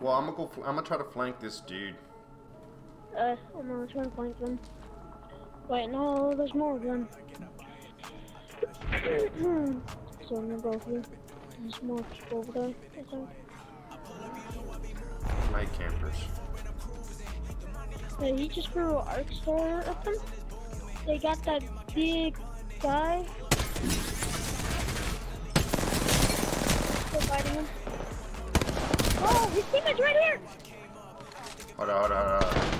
Well, I'm gonna go. I'm gonna try to flank this dude. Uh, I'm gonna try to flank them. Wait, no, there's more of them. so I'm gonna go here. There's more people over there, I think. Night campers. Hey, he just threw an arc star at them. They got that big guy. Teammate's right here! Hold on, hold on, hold on.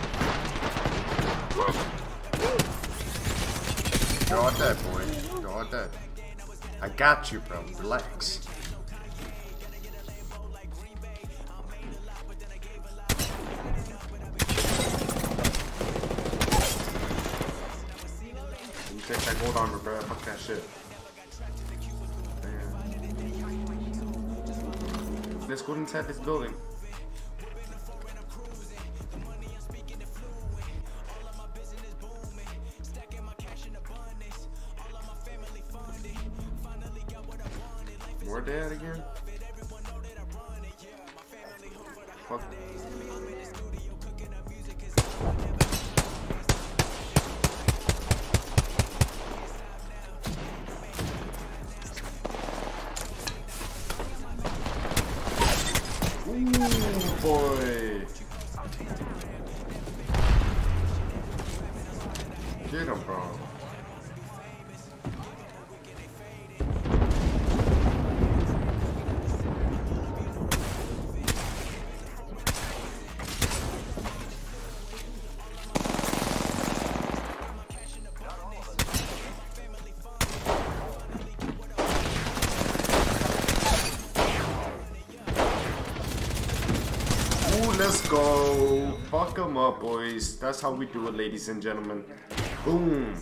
You're all dead, boy. You're all dead. I got you, bro. Relax. You take that gold armor, bro. Fuck that shit. Damn. Let's go inside this building. More dead again? Fuck. Ooh, boy. Get him, bro. Ooh, let's go. Fuck them up, boys. That's how we do it, ladies and gentlemen. Boom.